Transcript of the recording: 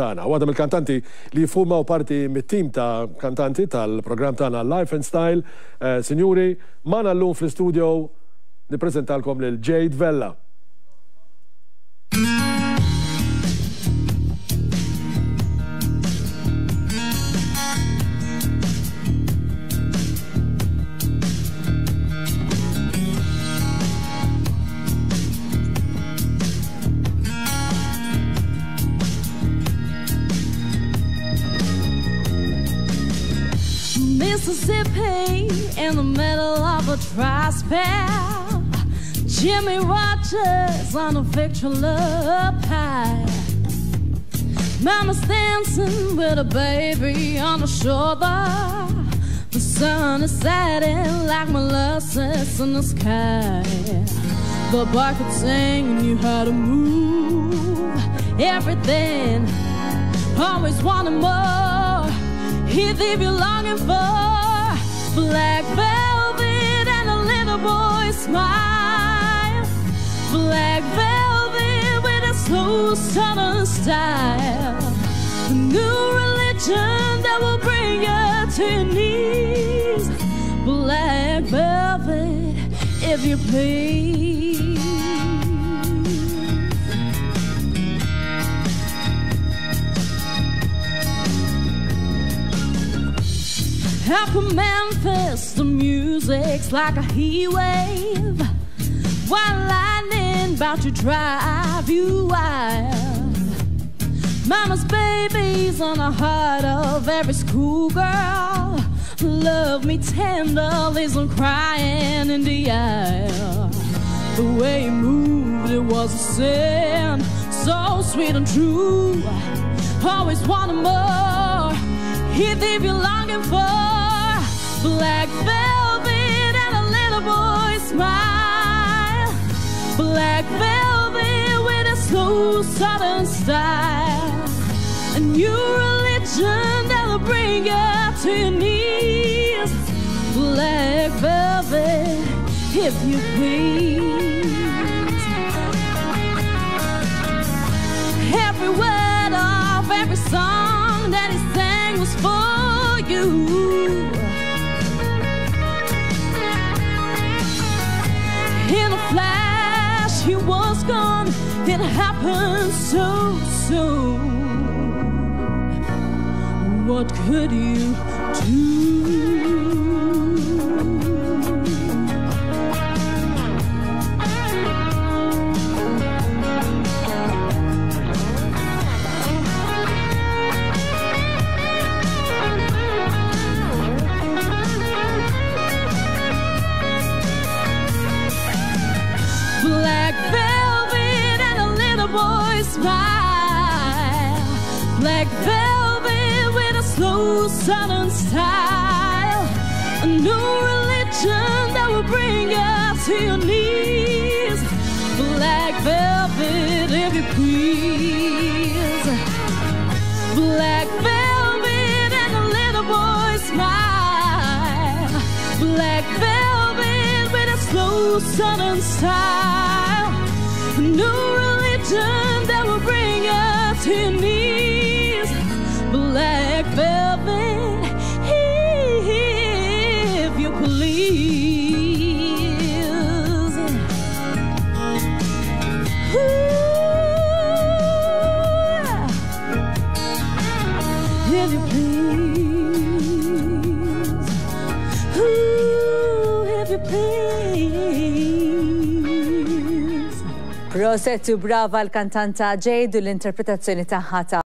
tagħna. Waħda mill-kantanti li jifurmaw parti mit-tim ta' kantanti tal-programm tagħna Life and Style. Eh, uh, Sinjuri, mana llum fl-studio nippreżentalkom lil Jade Vella. Mississippi in the middle of a dry spell. Jimmy Rodgers on a Victrola up high. Mama's dancing with a baby on her shoulder. The sun is setting like molasses in the sky. The boy could sing and you had to move everything. Always wanted more. He'd leave you longing for black velvet and a little boy smile. Black velvet with a slow southern style. A new religion that will bring you to your knees. Black velvet, if you please. Up from Memphis, the music's like a heat wave. While lightning about to drive you wild. Mama's baby's on the heart of every schoolgirl. Love me tender, listen crying in the aisle. The way he moved, it was a sin. So sweet and true. Always wanted more. He'd leave you longing for black velvet and a little boy smile. Black velvet with a slow southern style. A new religion that'll bring you to your knees. Black velvet, if you please. Every word of every song that he sang was for you. In a flash, he was gone. It happened so soon. What could you do? Smile. Black velvet with a slow southern style. A new religion that will bring you to your knees. Black velvet, if you please. Black velvet and a little boy smile. Black velvet with a slow southern style. A new religion that will bring you to knees. Black velvet, if you please. Ooh, if you please. Ooh, if you please. Rosetu brava l-kantanta Jade u l-interpretazzjoni taħħata.